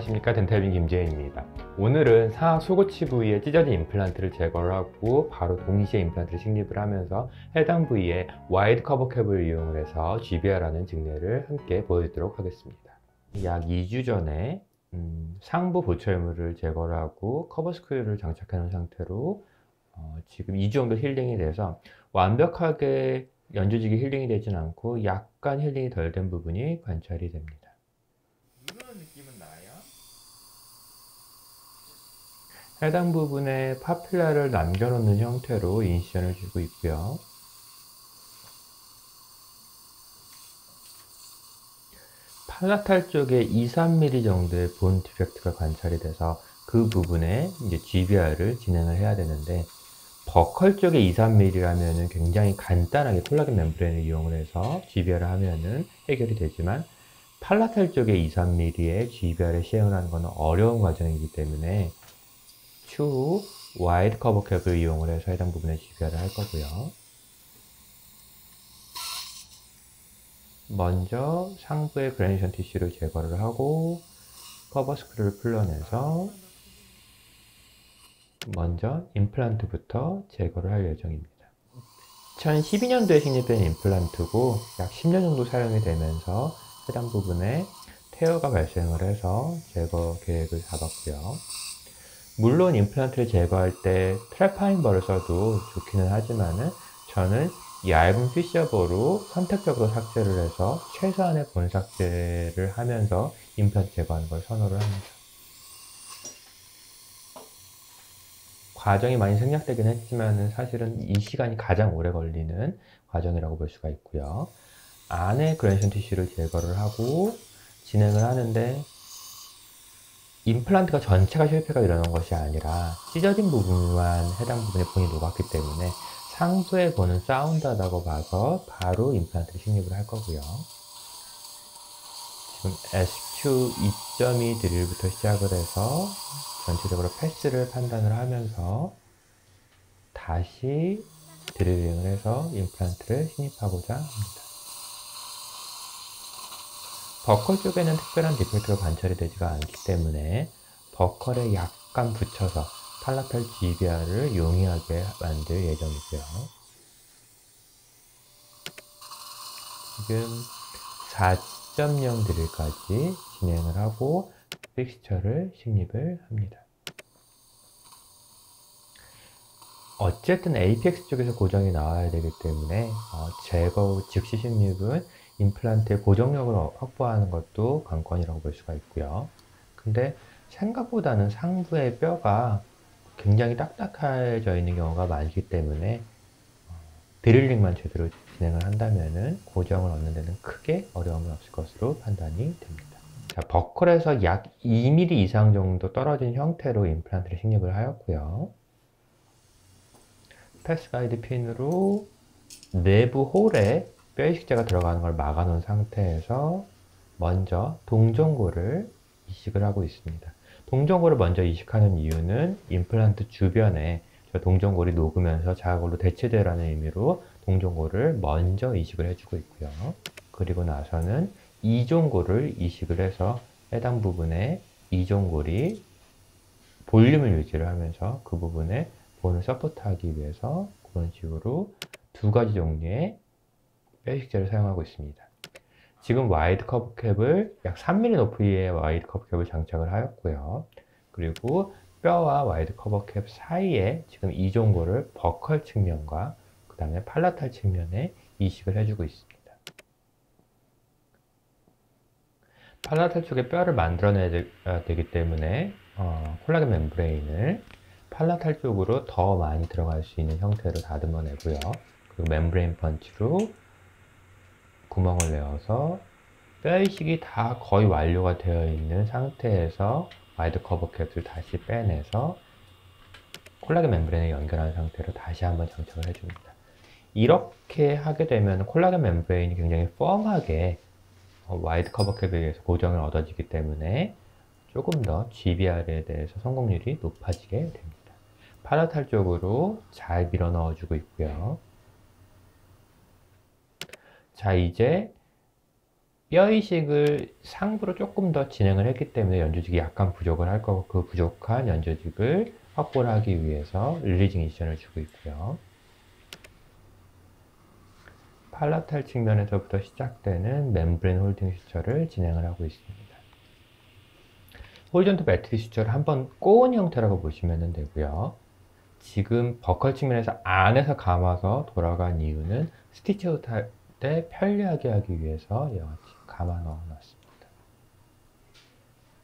안녕하십니까. 덴탈빈 김재윤입니다. 오늘은 사 소구치 부위에 찢어진 임플란트를 제거를 하고 바로 동시에 임플란트를 식립을 하면서 해당 부위에 wide cover cap을 이용을 해서 GBR하는 증례를 함께 보여드리도록 하겠습니다. 약 2주 전에 음, 상부 보철물을 제거를 하고 cover screw를 놓은 상태로 어, 지금 2주 정도 healing이 돼서 완벽하게 연조직이 healing이 되진 않고 약간 healing이 덜 된 부분이 관찰이 됩니다 이런 느낌은 나요? 해당 부분에 파필라를 남겨놓는 형태로 인시전을 주고 있고요. 팔라탈 쪽에 2, 3mm 정도의 본 디펙트가 관찰이 돼서 그 부분에 이제 GBR을 진행을 해야 되는데 버컬 쪽에 2, 3mm라면 굉장히 간단하게 콜라겐 멤브레인을 이용을 해서 GBR을 하면은 해결이 되지만 palatal 쪽에 2, 3mm의 GBR을 시행을 하는 것은 어려운 과정이기 때문에 추후 wide cover cap을 이용을 해서 해당 부분에 GBR을 할 거고요. 먼저 상부의 granulation tissue를 제거를 하고 cover screw를 풀러내서 먼저 임플란트부터 제거를 할 예정입니다. 2012년도에 식립된 임플란트고 약 10년 정도 사용이 되면서 해당 부분에 태어가 발생을 해서 제거 계획을 잡았고요. 물론 임플란트를 제거할 때 trephine bur를 써도 좋기는 하지만은 저는 얇은 fissure bur로 선택적으로 삭제를 해서 최소한의 본 삭제를 하면서 임플란트 제거하는 걸 선호를 합니다. 과정이 많이 생략되긴 했지만 사실은 이 시간이 가장 오래 걸리는 과정이라고 볼 수가 있고요. 안에 그랜션 티슈를 제거를 하고 진행을 하는데 임플란트가 전체가 실패가 일어난 것이 아니라 찢어진 부분만 해당 부분에 본이 녹았기 때문에 상부의 본은 사운드하다고 봐서 바로 임플란트를 식립을 할 거고요. 지금 SQ 2.2 드릴부터 시작을 해서 전체적으로 패스를 판단을 하면서 다시 드릴링을 해서 임플란트를 식립하고자 합니다. 버컬 쪽에는 특별한 디펙트가 관찰이 되지가 않기 때문에 버컬에 약간 붙여서 팔라탈 GBR을 용이하게 만들 예정이고요. 지금 4.0 드릴까지 진행을 하고 픽스처를 식립을 합니다. 어쨌든 APX 쪽에서 고정이 나와야 되기 때문에 어, 제거 후 즉시 식립은 임플란트의 고정력을 확보하는 것도 관건이라고 볼 수가 있고요. 근데 생각보다는 상부의 뼈가 굉장히 딱딱해져 있는 경우가 많기 때문에 어, 드릴링만 제대로 진행을 한다면 고정을 얻는 데는 크게 어려움은 없을 것으로 판단이 됩니다. 자, 버클에서 약 2mm 이상 정도 떨어진 형태로 임플란트를 식립을 하였고요. 패스 가이드 핀으로 내부 홀에 뼈 이식제가 들어가는 걸 막아 놓은 상태에서 먼저 동종골을 이식을 하고 있습니다. 동종골을 먼저 이식하는 이유는 임플란트 주변에 동종골이 녹으면서 자골로 대체되라는 의미로 동종골을 먼저 이식을 해주고 있고요. 그리고 나서는 이종골을 이식을 해서 해당 부분에 이종골이 볼륨을 유지를 하면서 그 부분에 본을 support하기 위해서 그런 식으로 두 가지 종류의 뼈이식재를 사용하고 있습니다. 지금 wide cover cap을 약 3mm 높이의 wide cover cap을 장착을 하였고요. 그리고 뼈와 wide cover cap 사이에 지금 이종골을 buccal 측면과 그 다음에 palatal 측면에 이식을 해주고 있습니다. palatal 쪽에 뼈를 만들어내야 되기 때문에 어, 콜라겐 membrane을 palatal 쪽으로 더 많이 들어갈 수 있는 형태로 다듬어 내고요. 그리고 membrane punch로 구멍을 내어서 뼈이식이 다 거의 완료가 되어 있는 상태에서 wide cover cap을 다시 빼내서 콜라겐 membrane에 연결한 상태로 다시 한번 장착을 해줍니다. 이렇게 하게 되면 콜라겐 membrane이 굉장히 firm하게 어, wide cover cap에 의해서 고정을 얻어지기 때문에 조금 더 GBR에 대해서 성공률이 높아지게 됩니다. palatal 쪽으로 잘 밀어 넣어주고 있고요. 자, 이제 뼈 이식을 상부로 조금 더 진행을 했기 때문에 연조직이 약간 부족을 할 거고 그 부족한 연조직을 확보를 하기 위해서 releasing incision을 주고 있고요. palatal 측면에서부터 시작되는 membrane holding suture를 진행을 하고 있습니다. horizontal mattress suture를 한번 꼬은 형태라고 보시면 되고요. 지금 buccal 측면에서 안에서 감아서 돌아간 이유는 stitch out 할 때 편리하게 하기 위해서 같이 감아 넣어 놨습니다.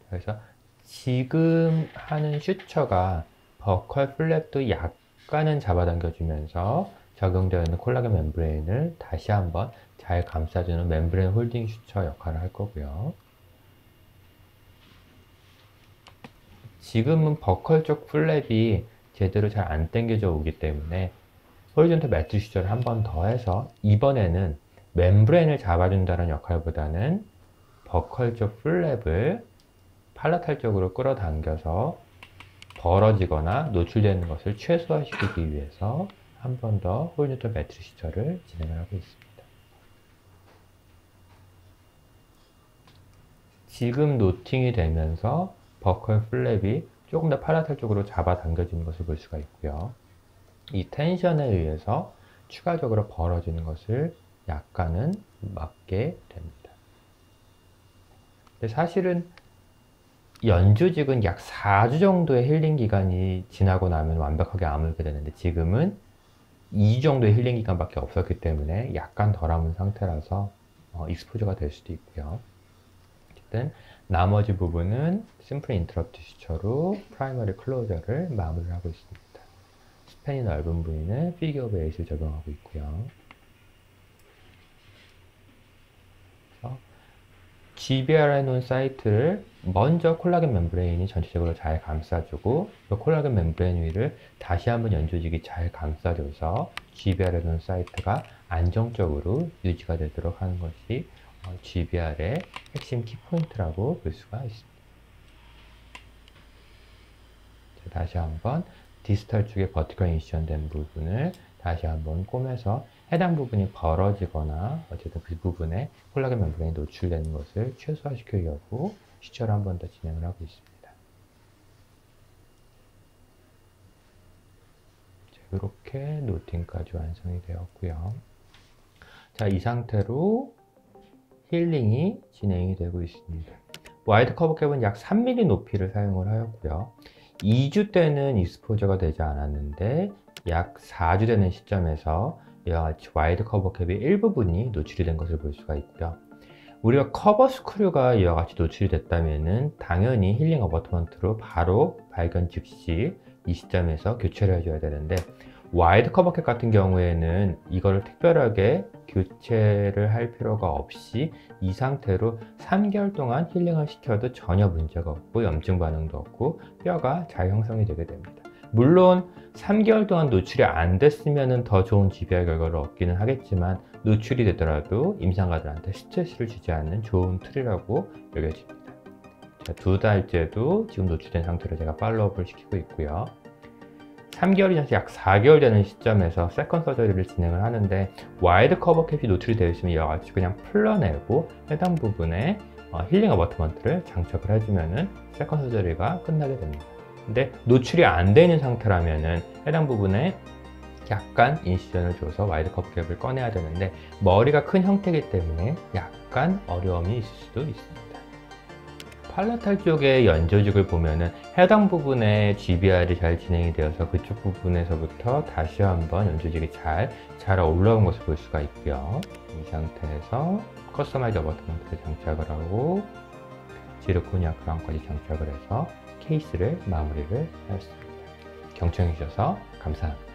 그래서 지금 하는 suture가 buccal flap도 약간은 잡아당겨 주면서 적용되어 있는 콜라겐 membrane을 다시 한번 잘 감싸주는 membrane holding suture 역할을 할 거고요. 지금은 buccal 쪽 flap이 제대로 잘 안 당겨져 오기 때문에 horizontal mattress suture를 한 번 더 해서 이번에는 membrane을 잡아준다는 역할보다는 buccal 쪽 flap을 palatal 쪽으로 끌어당겨서 벌어지거나 노출되는 것을 최소화시키기 위해서 한 번 더 horizontal mattress suture를 진행을 하고 있습니다. 지금 knotting이 되면서 buccal flap이 조금 더 palatal 쪽으로 잡아당겨지는 것을 볼 수가 있고요. 이 tension에 의해서 추가적으로 벌어지는 것을 약간은 막게 됩니다. 근데 사실은 연조직은 약 4주 정도의 힐링 기간이 지나고 나면 완벽하게 아물게 되는데 지금은 2주 정도의 힐링 기간밖에 없었기 때문에 약간 덜 아문 상태라서 어, exposure가 될 수도 있고요. 어쨌든 나머지 부분은 simple interrupted suture로 primary closure를 마무리를 하고 있습니다. span이 넓은 부위는 figure of eight를 적용하고 있고요. GBR 해놓은 site를 먼저 콜라겐 membrane이 전체적으로 잘 감싸주고 그 콜라겐 membrane 위를 다시 한번 연조직이 잘 감싸줘서 GBR 해놓은 site가 안정적으로 유지가 되도록 하는 것이 GBR의 핵심 키포인트라고 볼 수가 있습니다. 다시 한번 distal 쪽에 vertical incision 된 부분을 다시 한번 꼬매서 해당 부분이 벌어지거나 어쨌든 그 부분에 콜라겐 membrane이 노출되는 것을 최소화시키려고 suture를 한번 더 진행을 하고 있습니다. 이렇게 knotting까지 완성이 되었고요. 자, 이 상태로 healing이 진행이 되고 있습니다. wide cover cap은 약 3mm 높이를 사용을 하였고요. 2주 때는 exposure가 되지 않았는데 약 4주 되는 시점에서 이와 같이 wide cover cap의 일부분이 노출이 된 것을 볼 수가 있고요. 우리가 cover screw가 이와 같이 노출이 됐다면 당연히 healing abutment로 바로 발견 즉시 이 시점에서 교체를 해줘야 되는데 wide cover cap 같은 경우에는 이거를 특별하게 교체를 할 필요가 없이 이 상태로 3개월 동안 healing을 시켜도 전혀 문제가 없고 염증 반응도 없고 뼈가 잘 형성이 되게 됩니다. 물론 3개월 동안 노출이 안 됐으면 더 좋은 GBR 결과를 얻기는 하겠지만 노출이 되더라도 임상가들한테 스트레스를 주지 않는 좋은 툴이라고 여겨집니다. 두 달째도 지금 노출된 상태로 제가 follow-up을 시키고 있고요. 3개월이 지나서 약 4개월 되는 시점에서 second surgery를 진행을 하는데 wide cover cap이 노출이 되어 있으면 이와 같이 그냥 풀러내고 해당 부분에 어, healing abutment를 장착을 해주면 second surgery가 끝나게 됩니다. 근데 노출이 안 되는 상태라면 해당 부분에 약간 incision을 줘서 wide cover cap을 꺼내야 되는데 머리가 큰 형태이기 때문에 약간 어려움이 있을 수도 있습니다. palatal 쪽의 연조직을 보면은 해당 부분에 GBR이 잘 진행이 되어서 그쪽 부분에서부터 다시 한번 연조직이 잘 자라 올라온 것을 볼 수가 있고요. 이 상태에서 customize abutment를 장착을 하고 지르코니아 크라운까지 장착을 해서 케이스를 마무리를 하였습니다. 경청해 주셔서 감사합니다.